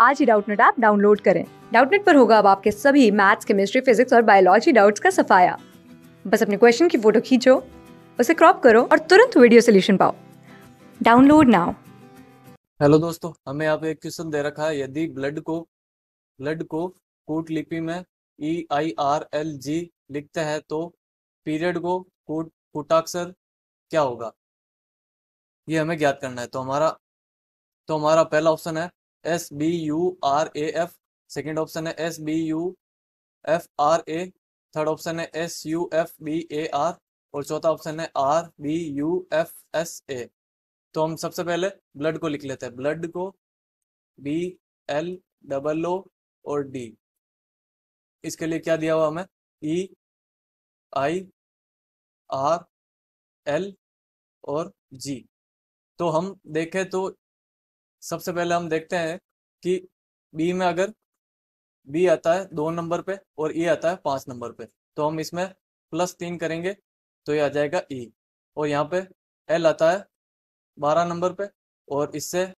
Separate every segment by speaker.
Speaker 1: आज ही Doubtnut app download करें। डाउटनेट पर होगा अब आपके सभी मैथ्स, केमिस्ट्री, फिजिक्स और बायोलॉजी डाउट्स का सफाया। बस अपने क्वेश्चन की फ़ोटो खींचो, उसे क्रॉप करो और तुरंत वीडियो सोल्यूशन पाओ। Download now.
Speaker 2: हेलो दोस्तों, हमें यहाँ पे एक क्वेश्चन दे रखा है। यदि ब्लड को ब्लड को कूट लिपि में ई आई आर एल जी लिखते हैं तो पीरियड को कूट, कूटाक्षर क्या होगा? ये हमें ज्ञात करना है। तो हमारा तो हमारा पहला ऑप्शन है S B U R A F second option है S B U F R A third option है S U F B A R और चौथा ऑप्शन है R B U F S A तो हम सबसे पहले ब्लड को लिख लेते हैं। ब्लड को बी एल डबल ओ और डी इसके लिए क्या दिया हुआ हमें? ई आई आर एल और जी तो हम देखें तो सबसे पहले हम देखते हैं कि बी में अगर बी आता है दो नंबर पे और ई आता है पाँच नंबर पे तो हम इसमें प्लस तीन करेंगे तो ये आ जाएगा ई और यहाँ पे एल आता है बारह नंबर पे और इससे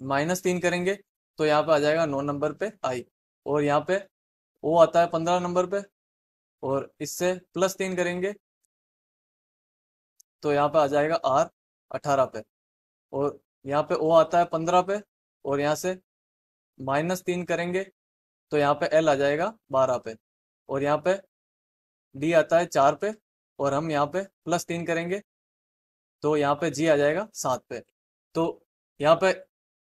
Speaker 2: माइनस तीन करेंगे तो यहाँ पे आ जाएगा नौ नंबर पे आई और यहाँ पे ओ आता है पंद्रह नंबर पे और इससे प्लस तीन करेंगे तो यहाँ पे आ जाएगा आर अठारह पे। और यहाँ पे ओ आता है पंद्रह पे और यहाँ से माइनस तीन करेंगे तो यहाँ पे एल आ जाएगा बारह पे और यहाँ पे डी आता है चार पे और हम यहाँ पे प्लस तीन करेंगे तो यहाँ पे जी आ जाएगा सात पे। तो यहाँ पे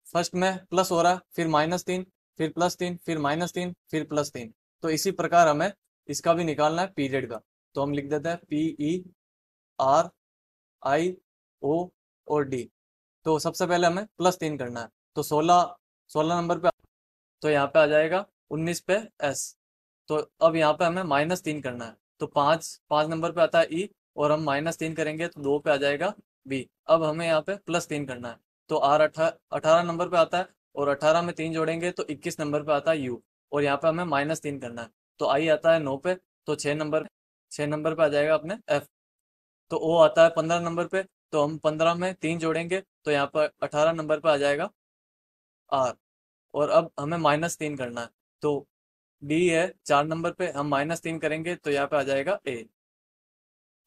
Speaker 2: फ़र्स्ट में प्लस हो रहा है, फिर माइनस तीन, फिर प्लस तीन, फिर माइनस तीन, फिर प्लस तीन। तो इसी प्रकार हमें इसका भी निकालना है पीरियड का। तो हम लिख देते हैं पी ई आर आई ओ और डी तो सबसे पहले हमें प्लस तीन करना है। तो सोलह सोलह नंबर पे तो यहाँ पे आ जाएगा उन्नीस पे एस तो अब यहाँ पे हमें माइनस तीन करना है। तो पाँच पाँच नंबर पे आता है ई और हम माइनस तीन करेंगे तो दो पे आ जाएगा बी अब हमें यहाँ पे प्लस तीन करना है। तो आर अठा अठारह नंबर पे आता है और अठारह में तीन जोड़ेंगे तो इक्कीस नंबर पे आता है यू और यहाँ पे हमें माइनस तीन करना है। तो आई आता है नौ पे तो छः नंबर छः नंबर पे आ जाएगा अपने एफ़ तो ओ आता है पंद्रह नंबर पे तो हम पंद्रह में तीन जोड़ेंगे तो यहाँ पर अठारह नंबर पे आ जाएगा आर, और अब हमें माइनस तीन करना है। तो डी है, चार नंबर पे हम माइनस तीन करेंगे तो यहाँ पे आ जाएगा ए।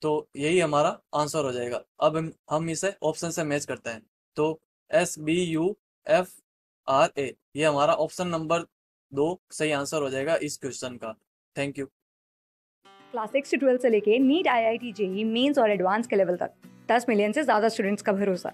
Speaker 2: तो यही हमारा आंसर हो जाएगा। अब हम हम इसे ऑप्शन से मैच करते हैं। तो S, B, U, F, R, A, ये हमारा ऑप्शन नंबर दो सही आंसर हो जाएगा इस क्वेश्चन का। Thank you.
Speaker 1: क्लास सिक्स से ट्वेल्थ से लेके NEET I I T JEE mains और एडवांस के लेवल तक, दस मिलियन से ज़्यादा स्टूडेंट्स का भरोसा।